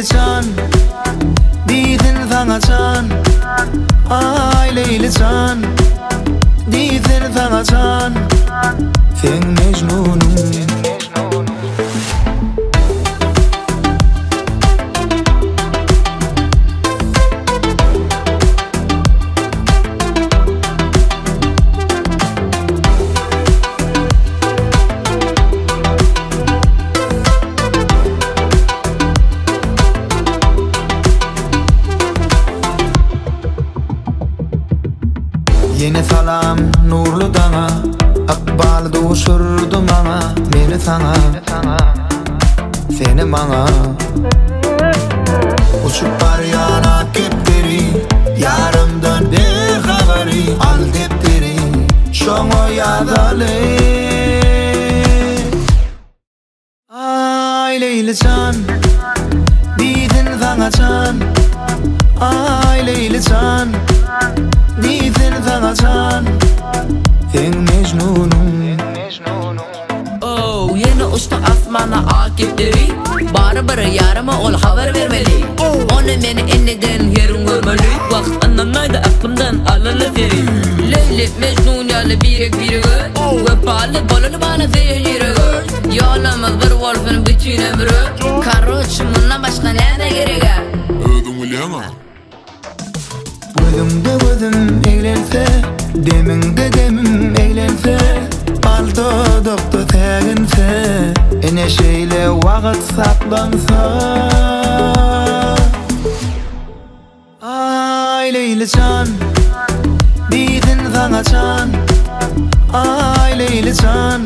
Leyli can Didin sana can. Ay Leyli can Didin sana can. Sen mecnunum. Yine salam nurlu dana. Akbal doğuşurdu mana Meni sana. Seni mana Uçup var yana kepteri Yarımdan bir haberi. Al defteri Şoňa ýazaly Ay Leyli can Didin sana can. Ay Leyli can Can Sen Mecnunum. Oh, yeni uçtu asmana akipleri. Bari bir yarıma ol haber vermeli. Onu meni enneden yerin görmeli. Vakt anlamaydı aklımdan alalı seri Leyli Mecnun yalı birek biri gör Ve pahalı bolunu bana zehir. Gör Yolumuz bir wolfun bütün ömrü. Karoç bundan başka ne gerek? Ödüm gözüm eğlense Deminde demim eğlense деміңді демім әйленсе артыдықты тәгінсе інешейле уақыт сапланса ай лейліжан дейтін жаңа жан ай лейліжан